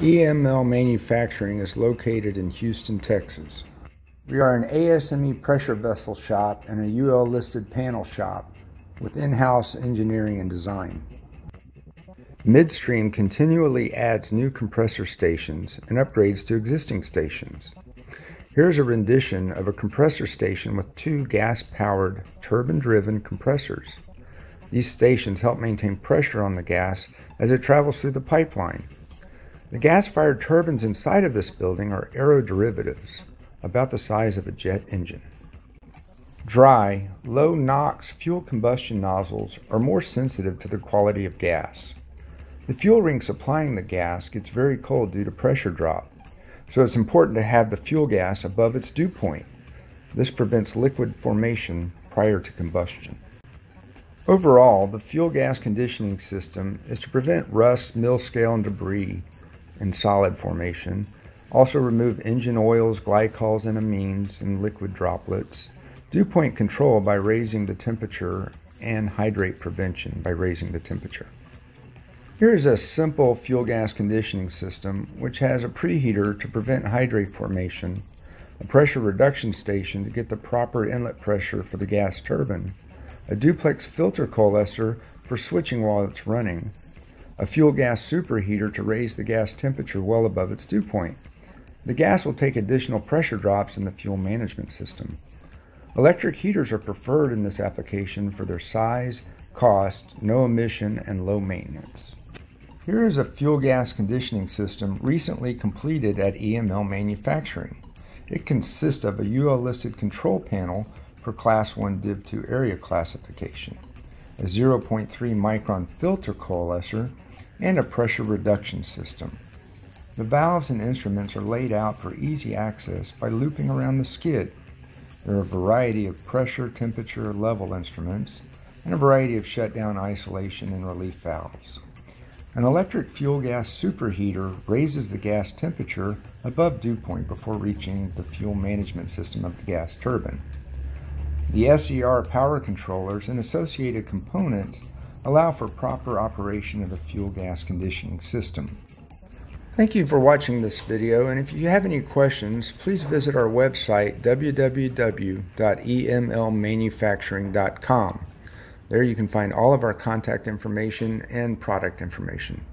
EML Manufacturing is located in Houston, Texas. We are an ASME pressure vessel shop and a UL listed panel shop with in house engineering and design. Midstream continually adds new compressor stations and upgrades to existing stations. Here's a rendition of a compressor station with two gas powered, turbine driven compressors. These stations help maintain pressure on the gas as it travels through the pipeline. The gas fired turbines inside of this building are aeroderivatives, about the size of a jet engine. Dry, low NOx fuel combustion nozzles are more sensitive to the quality of gas. The fuel ring supplying the gas gets very cold due to pressure drop, so it's important to have the fuel gas above its dew point. This prevents liquid formation prior to combustion. Overall, the fuel gas conditioning system is to prevent rust, mill scale, and debris and solid formation. Also remove engine oils, glycols, and amines and liquid droplets. Dew point control by raising the temperature and hydrate prevention by raising the temperature. Here is a simple fuel gas conditioning system which has a preheater to prevent hydrate formation, a pressure reduction station to get the proper inlet pressure for the gas turbine, a duplex filter coalescer for switching while it's running, a fuel gas superheater to raise the gas temperature well above its dew point. The gas will take additional pressure drops in the fuel management system. Electric heaters are preferred in this application for their size, cost, no emission, and low maintenance. Here is a fuel gas conditioning system recently completed at EML Manufacturing. It consists of a UL listed control panel for Class 1 Div 2 area classification, a 0.3 micron filter coalescer, and a pressure reduction system. The valves and instruments are laid out for easy access by looping around the skid. There are a variety of pressure, temperature, level instruments, and a variety of shutdown, isolation, and relief valves. An electric fuel gas superheater raises the gas temperature above dew point before reaching the fuel management system of the gas turbine. The SCR power controllers and associated components allow for proper operation of the fuel gas conditioning system. Thank you for watching this video, and if you have any questions, please visit our website www.emlmanufacturing.com. There you can find all of our contact information and product information.